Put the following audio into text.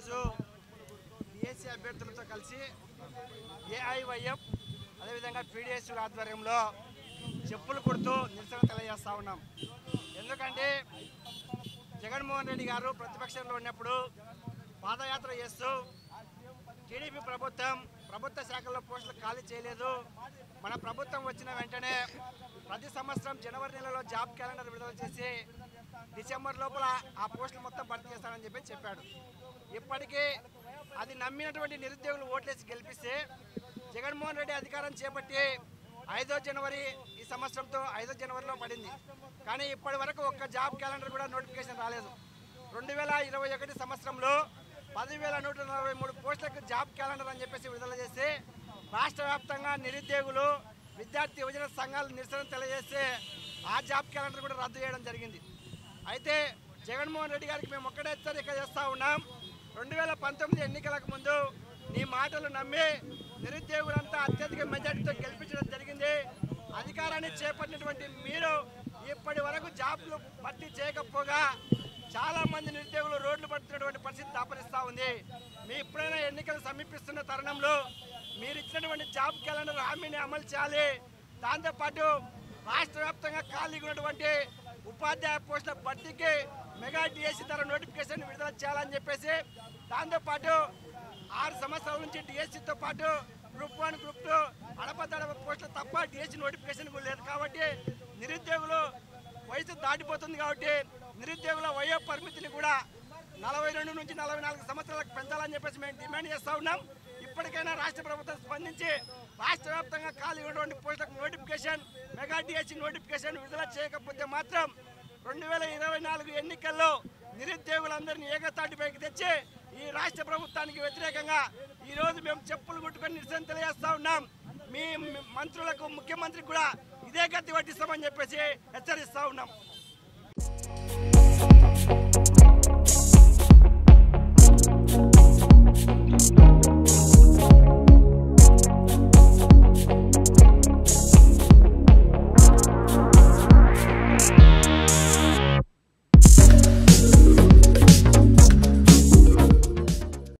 ఈరోజు బీఎస్సీ అభ్యర్థులతో కలిసి ఏఐవైఎఫ్ అదేవిధంగా పీడిఎస్ ఆధ్వర్యంలో చెప్పులు కొడుతూ నిరసన తెలియజేస్తూ ఉన్నాం. ఎందుకంటే జగన్మోహన్ రెడ్డి గారు ప్రతిపక్షంలో ఉన్నప్పుడు పాదయాత్ర చేస్తూ టీడీపీ ప్రభుత్వం ప్రభుత్వ శాఖల్లో పోస్టులు ఖాళీ చేయలేదు. మన ప్రభుత్వం వచ్చిన వెంటనే ప్రతి సంవత్సరం జనవరి నెలలో జాబ్ క్యాలెండర్ విడుదల చేసి డిసెంబర్ లోపల ఆ పోస్టులు మొత్తం భర్తీ చేస్తానని చెప్పి చెప్పాడు. ఇప్పటికీ అది నమ్మినటువంటి నిరుద్యోగులు ఓట్లేసి గెలిపిస్తే జగన్మోహన్ రెడ్డి అధికారం చేపట్టి ఐదో జనవరి ఈ సంవత్సరంతో ఐదో జనవరిలో పడింది. కానీ ఇప్పటి వరకు ఒక్క జాబ్ క్యాలెండర్ కూడా నోటిఫికేషన్ రాలేదు. రెండు వేల ఇరవై ఒకటి సంవత్సరంలో పదివేల నూట నలభై మూడు పోస్టులకు జాబ్ క్యాలెండర్ అని చెప్పేసి విడుదల చేసి రాష్ట్ర వ్యాప్తంగా నిరుద్యోగులు విద్యార్థి యువజన సంఘాలు నిరసన తెలియజేస్తే ఆ జాబ్ క్యాలెండర్ కూడా రద్దు చేయడం జరిగింది. అయితే జగన్మోహన్ రెడ్డి గారికి మేము ఒక్కడే హెచ్చరిక చేస్తూ ఉన్నాం. రెండు వేల పంతొమ్మిది ఎన్నికలకు ముందు నీ మాటలు నమ్మి నిరుద్యోగులంతా అత్యధిక మెజార్టీతో గెలిపించడం జరిగింది. అధికారాన్ని చేపట్టినటువంటి మీరు ఇప్పటి వరకు జాబ్లు భర్తీ చేయకపోగా చాలామంది నిరుద్యోగులు రోడ్లు పడుతున్నారు దాపరిస్తూ ఉంది. మీ ఇప్పుడైనా ఎన్నికలు సమీపిస్తున్న తరుణంలో మీరు ఇచ్చినటువంటి జాబ్ క్యాలెండర్ హామీని అమలు చేయాలి. దాంతోపాటు రాష్ట్ర వ్యాప్తంగా ఖాళీగా ఉన్నటువంటి ఉపాధ్యాయ పోస్టుల భర్తీకి మెగా డిఎస్సి ధర నోటిఫికేషన్ విడుదల చేయాలని చెప్పేసి దాంతోపాటు ఆరు సంవత్సరాల నుంచి డిఎస్సితో పాటు గ్రూప్ వన్ గ్రూప్ టూ అడపదడప పోస్టులు తప్ప డిఎస్సి నోటిఫికేషన్ కూడా లేదు కాబట్టి నిరుద్యోగులు వయసు దాటిపోతుంది కాబట్టి నిరుద్యోగుల వయో పరిమితిని కూడా నలభై రెండు నుంచి నలభై నాలుగు సంవత్సరాలకు పెంచాలని చెప్పేసి మేము డిమాండ్ చేస్తూ ఉన్నాం. ఇప్పటికైనా రాష్ట్ర ప్రభుత్వం స్పందించి రాష్ట్ర వ్యాప్తంగా ఖాళీ ఉన్నటువంటి పోస్టులకు నోటిఫికేషన్ మెగా డిఎస్సి నోటిఫికేషన్ విడుదల చేయకపోతే మాత్రం రెండు వేల ఇరవై నాలుగు ఎన్నికల్లో నిరుద్యోగులందరినీ ఏకతాటిపైకి తెచ్చి ఈ రాష్ట్ర ప్రభుత్వానికి వ్యతిరేకంగా ఈరోజు మేము చెప్పులు కొట్టుకొని నిరసన తెలియజేస్తూ ఉన్నాం. మీ మంత్రులకు ముఖ్యమంత్రికి కూడా ఇదే గతి పట్టిస్తామని చెప్పేసి హెచ్చరిస్తూ ఉన్నాం.